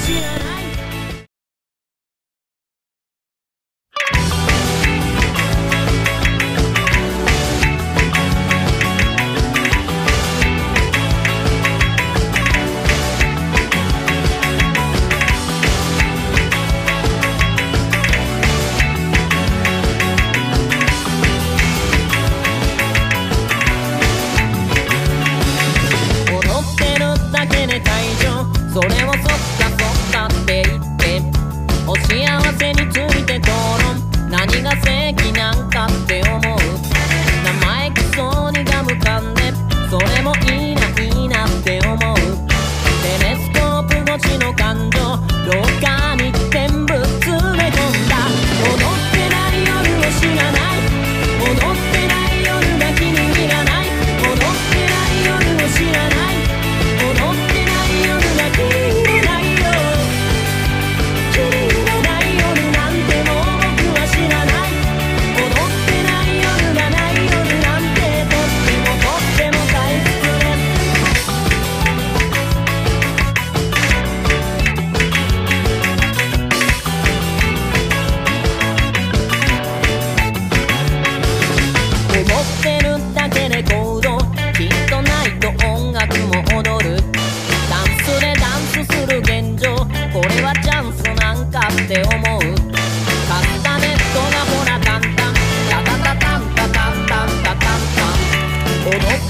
知ら幸せについてとってるだけで行動きっとないと音楽も踊る。ダンスでダンスする現状。これはチャンスなんかって思う。カスタネットがほらタンタタタタンタタンタンタタ。ンタン踊って